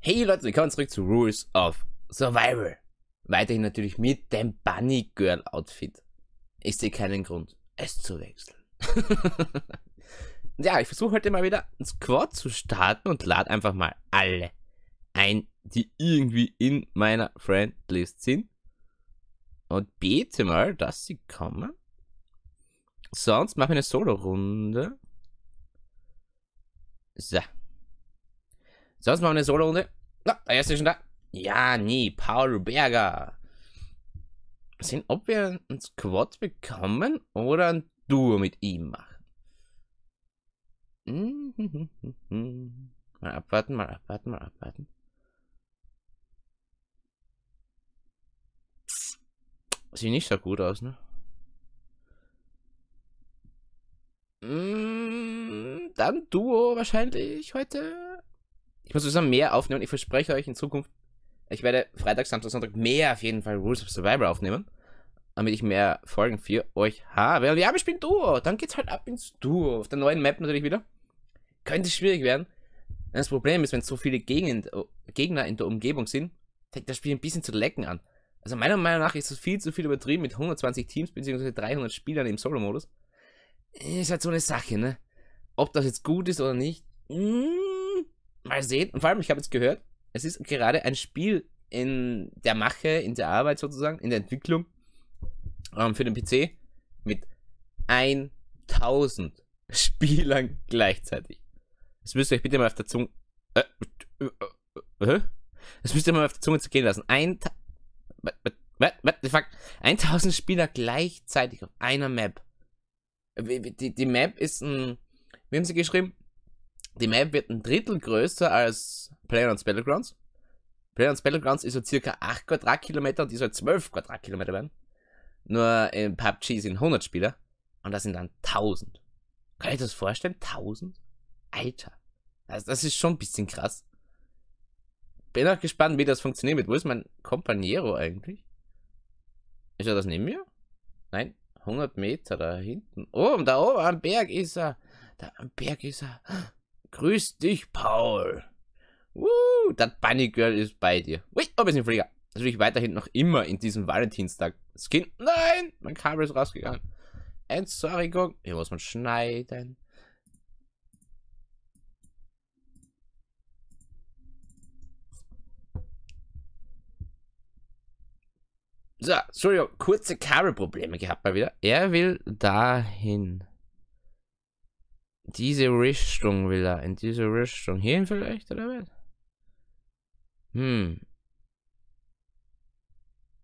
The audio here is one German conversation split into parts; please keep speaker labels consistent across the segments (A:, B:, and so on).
A: Hey Leute, willkommen zurück zu Rules of Survival. Weiterhin natürlich mit dem Bunny Girl Outfit. Ich sehe keinen Grund, es zu wechseln. ja, ich versuche heute mal wieder ein Squad zu starten und lade einfach mal alle ein, die irgendwie in meiner Friendlist sind. Und bete mal, dass sie kommen. Sonst mache ich eine Solo-Runde. So. Sonst machen wir eine Solo-Runde. Na, der erste ist schon da. Ja, nie. Paul Berger. Sehen, ob wir ein Squad bekommen oder ein Duo mit ihm machen. Mal abwarten, mal abwarten, mal abwarten. Sieht nicht so gut aus, ne? Mm, dann Duo wahrscheinlich heute. Ich muss zusammen mehr aufnehmen. Ich verspreche euch in Zukunft, ich werde Freitag, Samstag, Sonntag mehr auf jeden Fall Rules of Survival aufnehmen. Damit ich mehr Folgen für euch habe. Und ja, wir spielen Duo. Dann geht's halt ab ins Duo. Auf der neuen Map natürlich wieder. Könnte schwierig werden. Das Problem ist, wenn so viele Gegend, Gegner in der Umgebung sind, fängt das Spiel ein bisschen zu lecken an. Also meiner Meinung nach ist es viel zu viel übertrieben mit 120 Teams bzw. 300 Spielern im Solo-Modus. Ist halt so eine Sache, ne? Ob das jetzt gut ist oder nicht, hm, Mal sehen. Und vor allem, ich habe jetzt gehört, es ist gerade ein Spiel in der Mache, in der Arbeit sozusagen, in der Entwicklung ähm, für den PC mit 1000 Spielern gleichzeitig. Das müsst ihr euch bitte mal auf der Zunge. Äh, äh, äh, das müsst ihr mal auf der Zunge zu gehen lassen. Ein, what, what the fuck? 1000 Spieler gleichzeitig auf einer Map. Die, die Map ist ein. Wie haben sie geschrieben? Die Map wird ein Drittel größer als PlayerUnknown's Battlegrounds. PlayerUnknown's Battlegrounds ist so circa 8 Quadratkilometer und die soll 12 Quadratkilometer werden. Nur in PUBG sind 100 Spieler und das sind dann 1000. Kann ich das vorstellen? 1000? Alter. Also das ist schon ein bisschen krass. Bin auch gespannt, wie das funktioniert. Wo ist mein Companiero eigentlich? Ist er das neben mir? Nein, 100 Meter da hinten. Oh, da oben am Berg ist er. Da am Berg ist er. Grüß dich, Paul. Uh, das Bunny Girl ist bei dir. Ui, oh, wir sind Flieger. Natürlich weiterhin noch immer in diesem Valentinstag. Skin. Nein, mein Kabel ist rausgegangen. Entsorgung. Hier muss man schneiden. So, Entschuldigung, kurze Kabelprobleme gehabt mal wieder. Er will dahin. Diese Richtung will er. In diese Richtung. Hierhin vielleicht, oder was? Hm.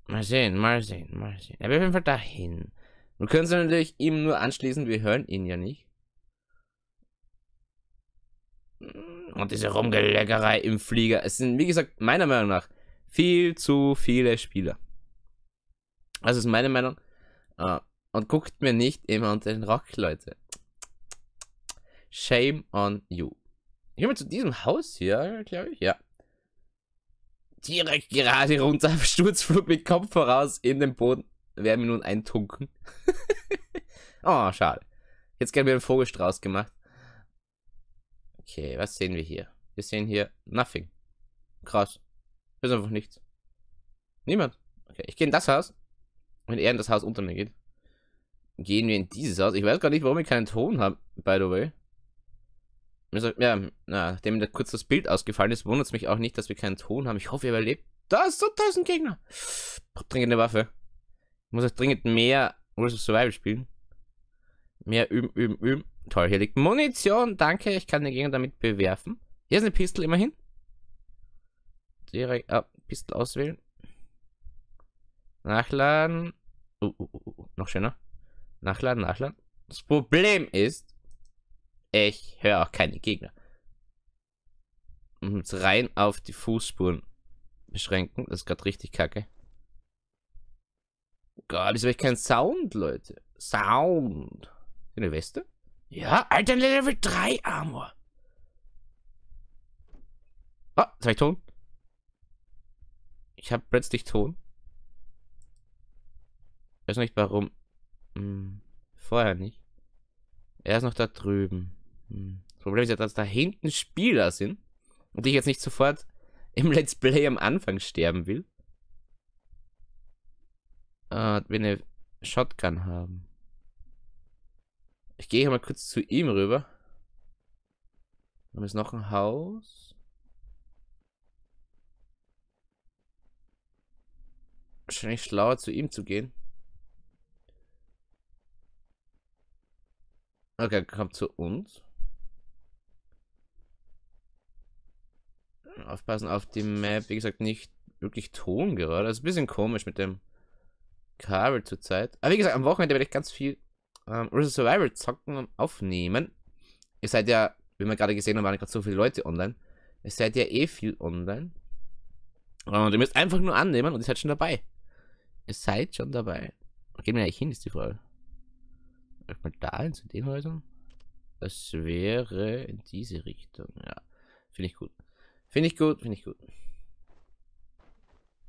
A: Mal sehen, mal sehen, mal sehen. Er will auf jeden Fall dahin. Wir können sie natürlich ihm nur anschließen, wir hören ihn ja nicht. Und diese Rumgeleckerei im Flieger. Es sind, wie gesagt, meiner Meinung nach viel zu viele Spieler. Das ist meine Meinung. Uh, und guckt mir nicht immer unter den Rock, Leute. Shame on you. Ich komme zu diesem Haus hier, glaube ich. Ja. Direkt gerade runter Sturzflug mit Kopf voraus in den Boden. Werden wir nun eintunken. oh, schade. Jetzt gerne wir einen Vogelstrauß gemacht. Okay, was sehen wir hier? Wir sehen hier nothing. Krass. Das ist einfach nichts. Niemand. Okay, ich gehe in das Haus. Wenn er in das Haus unter mir geht. Gehen wir in dieses Haus. Ich weiß gar nicht, warum wir keinen Ton haben, by the way. Ja, nachdem da kurz das Bild ausgefallen ist, wundert es mich auch nicht, dass wir keinen Ton haben. Ich hoffe, ihr überlebt. Da ist so tausend Gegner. Dringende Waffe. Ich muss jetzt dringend mehr Rules of Survival spielen. Mehr üben, üben, üben. Toll, hier liegt Munition. Danke, ich kann den Gegner damit bewerfen. Hier ist eine Pistole immerhin. Direkt, ah, Pistole auswählen. Nachladen. Uh, uh, uh, uh, noch schöner. Nachladen, nachladen. Das Problem ist, ich höre auch keine Gegner. Und rein auf die Fußspuren beschränken. Das ist gerade richtig kacke. Gott, ist habe kein Sound, Leute. Sound. Eine Weste? Ja, alter Level 3 Armor. Ah, oh, ich Ton? Ich habe plötzlich Ton. Ich weiß nicht warum. Hm, vorher nicht. Er ist noch da drüben. Das Problem ist ja, dass da hinten Spieler sind und ich jetzt nicht sofort im Let's Play am Anfang sterben will. Äh, wir eine Shotgun haben. Ich gehe mal kurz zu ihm rüber. Da ist noch ein Haus. Wahrscheinlich schlauer zu ihm zu gehen. Okay, kommt zu uns. Aufpassen auf die Map. Wie gesagt, nicht wirklich Ton gerade. Das ist ein bisschen komisch mit dem Kabel zurzeit. Aber wie gesagt, am Wochenende werde ich ganz viel ähm, Resident Survival zocken und aufnehmen. Ihr seid ja, wie wir gerade gesehen haben, waren gerade so viele Leute online. Ihr seid ja eh viel online. Und ihr müsst einfach nur annehmen und ihr seid schon dabei. Ihr seid schon dabei. Wo gehen wir eigentlich hin, ist die Frage. Mal da hin zu den Häusern. Das wäre in diese Richtung. Ja, finde ich gut. Finde ich gut, finde ich gut.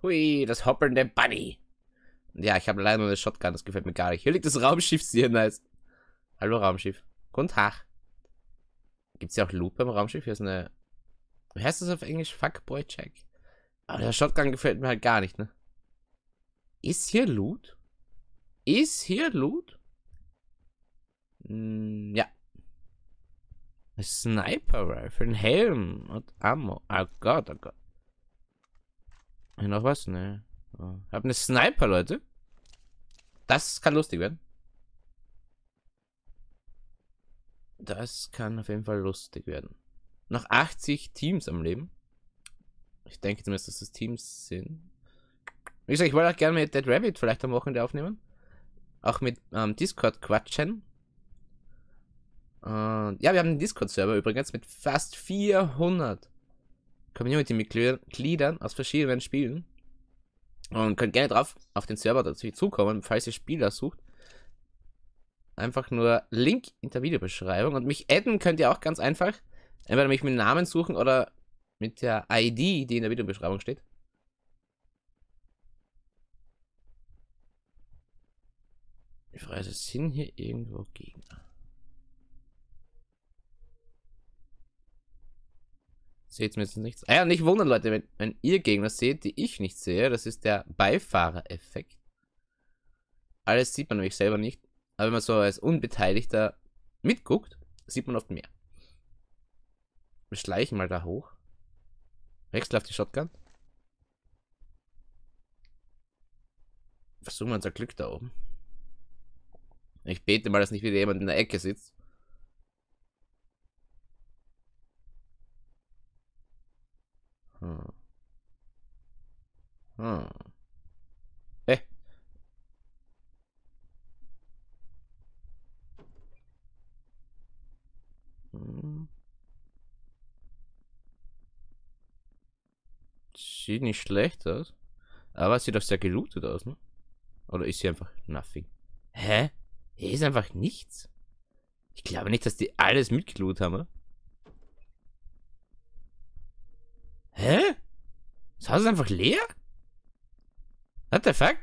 A: Hui, das hoppelnde Bunny. Ja, ich habe leider nur eine Shotgun, das gefällt mir gar nicht. Hier liegt das Raumschiff, sehr nice. Hallo Raumschiff. Guten Tag. Gibt es ja auch Loot beim Raumschiff? Hier ist eine... Wie heißt das auf Englisch? Fuckboy Check. Aber der Shotgun gefällt mir halt gar nicht, ne? Ist hier Loot? Ist hier Loot? Hm, ja. Sniper Rifle, ein Helm und Ammo. Oh Gott, oh Gott. Hier noch was? Ne. Oh. Ich habe eine Sniper, Leute. Das kann lustig werden. Das kann auf jeden Fall lustig werden. Noch 80 Teams am Leben. Ich denke zumindest, dass das Teams sind. Wie gesagt, ich wollte auch gerne mit Dead Rabbit vielleicht am Wochenende aufnehmen. Auch mit ähm, Discord quatschen. Äh, ja, wir haben einen Discord-Server übrigens mit fast 400 Community-Mitgliedern aus verschiedenen Spielen. Und könnt gerne drauf auf den Server dazu zukommen, falls ihr Spieler sucht. Einfach nur Link in der Videobeschreibung. Und mich adden könnt ihr auch ganz einfach. Entweder mich mit Namen suchen oder mit der ID, die in der Videobeschreibung steht. Die Frage ist, sind hier irgendwo Gegner? Seht mir jetzt nichts. Ah ja, nicht wundern, Leute, wenn, wenn ihr Gegner seht, die ich nicht sehe, das ist der Beifahrereffekt. Alles sieht man nämlich selber nicht. Aber wenn man so als Unbeteiligter mitguckt, sieht man oft mehr. Wir schleichen mal da hoch. Wechsel auf die Shotgun. Versuchen wir unser Glück da oben. Ich bete mal, dass nicht wieder jemand in der Ecke sitzt. Hm. Hey. Hm. Sieht nicht schlecht aus. Aber sieht doch sehr gelootet aus, ne? Oder ist sie einfach nothing? Hä? Hier ist einfach nichts. Ich glaube nicht, dass die alles mitgelootet haben, oder? Hä? Das Haus ist einfach leer? What the fuck?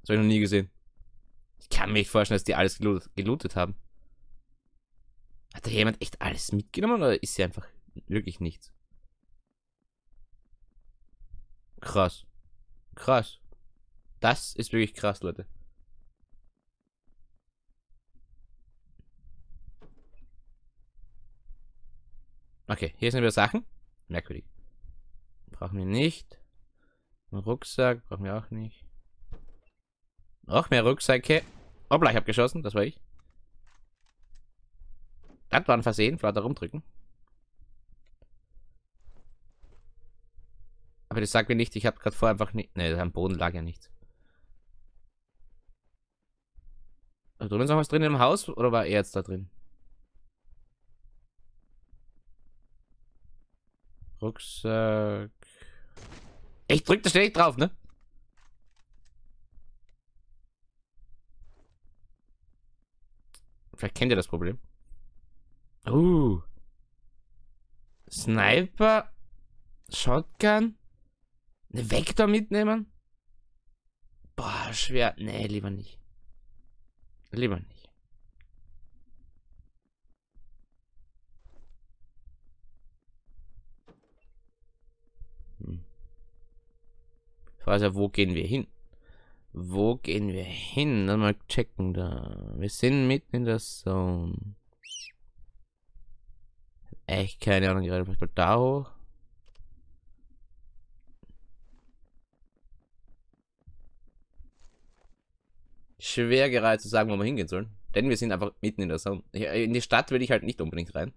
A: Das habe ich noch nie gesehen. Ich kann mir nicht vorstellen, dass die alles gelootet, gelootet haben. Hat da jemand echt alles mitgenommen oder ist sie einfach wirklich nichts? Krass. Krass. Das ist wirklich krass, Leute. Okay, hier sind wieder Sachen. Merkwürdig. Brauchen wir nicht. Ein Rucksack brauchen wir auch nicht. Noch mehr Rucksäcke. Hoppla, ich habe geschossen. Das war ich. Das war ein Versehen. Vielleicht rumdrücken. Aber das sagt mir nicht. Ich habe gerade vor einfach nicht. Ne, am Boden lag ja nichts. Da drüben ist noch was drin im Haus oder war er jetzt da drin? Rucksack. Ich da ständig drauf, ne? Vielleicht kennt ihr das Problem. Uh. Sniper. Shotgun. Eine Vektor mitnehmen? Boah, schwer. Nee, lieber nicht. Lieber nicht. Ich weiß ja, wo gehen wir hin? Wo gehen wir hin? Dann mal checken da. Wir sind mitten in der Zone. Echt keine Ahnung gerade. Vielleicht mal da hoch. Schwer gerade zu sagen, wo wir hingehen sollen. Denn wir sind einfach mitten in der Zone. In die Stadt will ich halt nicht unbedingt rein.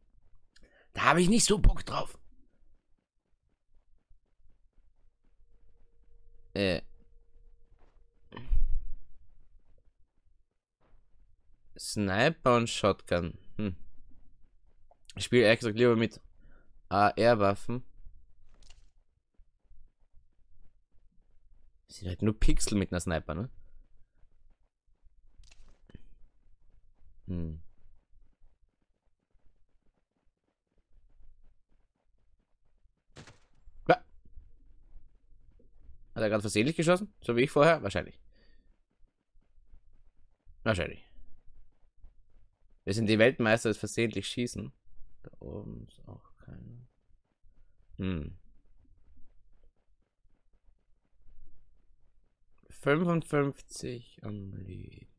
A: Da habe ich nicht so Bock drauf. Äh. Sniper und Shotgun. Hm. Ich spiele ehrlich gesagt lieber mit AR-Waffen. Sind halt nur Pixel mit einer Sniper, ne? Hm. Hat er gerade versehentlich geschossen? So wie ich vorher? Wahrscheinlich. Wahrscheinlich. Wir sind die Weltmeister des versehentlich Schießen. Da oben ist auch keiner. Hm. 55 am Lied.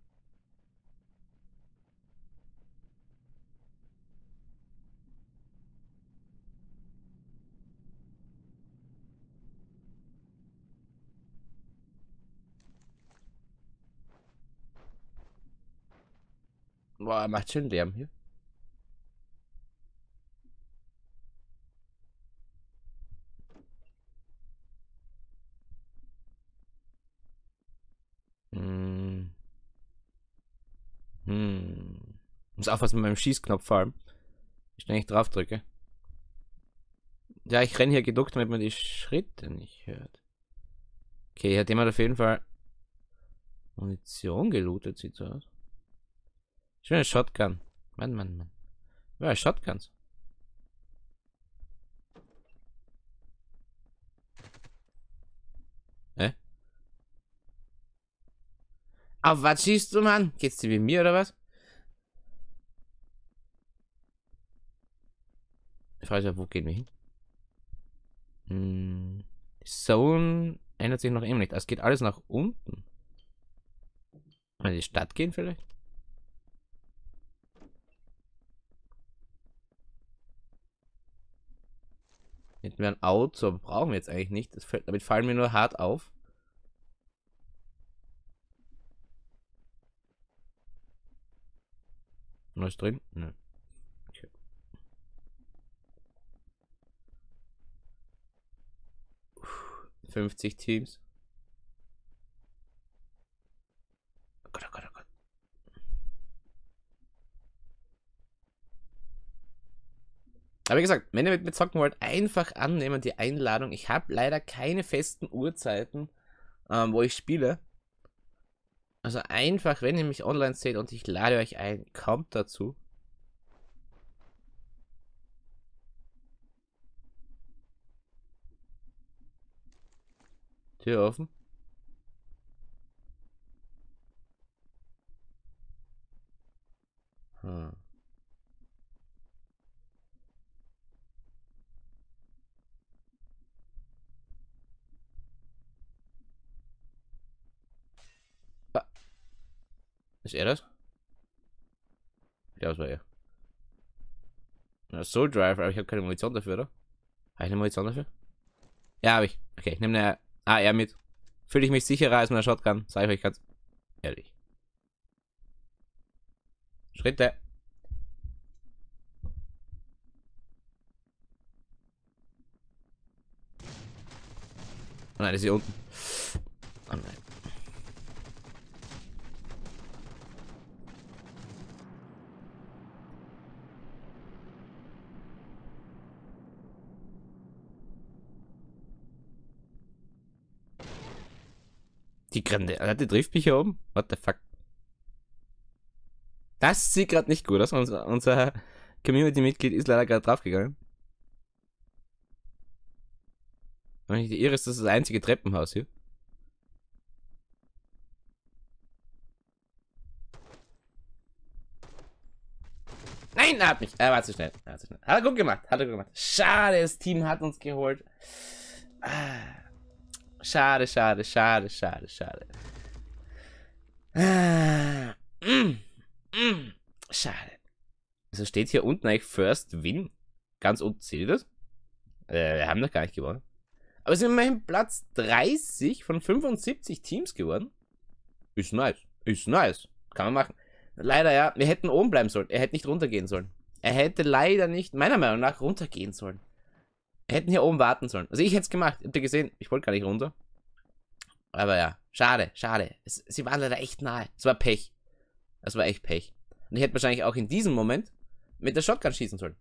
A: Boah, macht schön Lärm hier. Hm. Hm. Muss aufpassen mit meinem Schießknopf vor allem. Ich drauf drücke. Ja, ich renne hier geduckt, damit man die Schritte nicht hört. Okay, hier hat jemand auf jeden Fall Munition gelootet, sieht so aus. Schöne Shotgun. Mann, Mann, Mann. Ja, Shotguns. Hä? Auf was schießt du, Mann? Geht's dir wie mir, oder was? Ich frage mich, wo gehen wir hin? Hm. Zone ändert sich noch immer nicht. Es geht alles nach unten. Mal in die Stadt gehen vielleicht? Hätten wir ein Auto, aber brauchen wir jetzt eigentlich nicht. Fällt, damit fallen mir nur hart auf. Was drin? Nö. Okay. Puh, 50 Teams. Oh Gott, oh Gott, oh Gott. Aber wie gesagt, wenn ihr mit mir zocken wollt, einfach annehmen die Einladung. Ich habe leider keine festen Uhrzeiten, ähm, wo ich spiele. Also einfach, wenn ihr mich online seht und ich lade euch ein, kommt dazu. Tür offen. Ist er das? Ja, das war er. Ja, Soul Driver, aber ich habe keine Munition dafür, oder? Habe ich eine Munition dafür? Ja, habe ich. Okay, ich nehme eine AR mit. Fühle ich mich sicherer als mit einer Shotgun, sage ich euch ganz ehrlich. Schritte. Oh nein, ist hier unten. Oh nein. Die Granate trifft mich hier oben? What the fuck? Das sieht gerade nicht gut aus. Unser, unser Community-Mitglied ist leider gerade draufgegangen. Wenn ich die irre, ist das das einzige Treppenhaus hier. Nein, er hat mich. Er war zu schnell. Er war zu schnell. Hat er gut gemacht. Hat er gut gemacht. Schade, das Team hat uns geholt. Ah. Schade, schade, schade, schade, schade. Ah, mm, mm, schade. Also steht hier unten eigentlich First Win. Ganz unten, seht ihr das? Äh, wir haben noch gar nicht gewonnen. Aber sind immerhin Platz 30 von 75 Teams geworden. Ist nice. Ist nice. Kann man machen. Leider ja, wir hätten oben bleiben sollen. Er hätte nicht runtergehen sollen. Er hätte leider nicht, meiner Meinung nach, runtergehen sollen. Hätten hier oben warten sollen. Also ich hätte es gemacht. Habt ihr gesehen? Ich wollte gar nicht runter. Aber ja, schade, schade. Es, sie waren leider echt nahe. Es war Pech. Es war echt Pech. Und ich hätte wahrscheinlich auch in diesem Moment mit der Shotgun schießen sollen.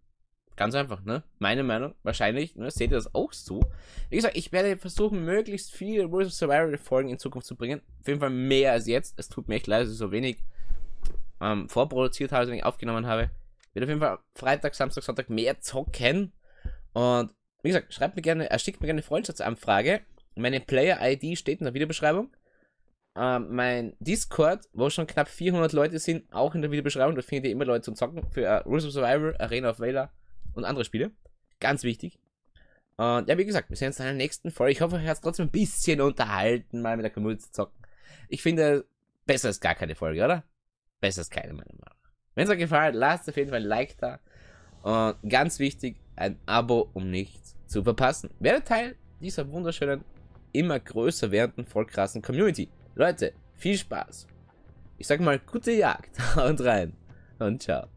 A: Ganz einfach, ne? Meine Meinung, wahrscheinlich, ne? Seht ihr das auch so? Wie gesagt, ich werde versuchen, möglichst viele Rules of Survival Folgen in Zukunft zu bringen. Auf jeden Fall mehr als jetzt. Es tut mir echt leid, dass ich so wenig ähm, vorproduziert habe, wenn ich aufgenommen habe. Ich werde auf jeden Fall Freitag, Samstag, Sonntag mehr zocken. Und wie gesagt, schreibt mir gerne, er schickt mir gerne eine Freundschaftsanfrage. Meine Player-ID steht in der Videobeschreibung. Ähm, mein Discord, wo schon knapp 400 Leute sind, auch in der Videobeschreibung. Da findet ihr immer Leute zum Zocken für uh, Rules of Survival, Arena of Valor und andere Spiele. Ganz wichtig. Und ja, wie gesagt, wir sehen uns in der nächsten Folge. Ich hoffe, euch hat es trotzdem ein bisschen unterhalten, mal mit der Community zu zocken. Ich finde, besser ist gar keine Folge, oder? Besser ist keine, meiner Meinung nach. Wenn es euch gefallen hat, lasst auf jeden Fall ein Like da. Und ganz wichtig, ein Abo, um nichts zu verpassen. Werdet Teil dieser wunderschönen, immer größer werdenden, voll krassen Community. Leute, viel Spaß. Ich sag mal, gute Jagd. Haut rein. Und ciao.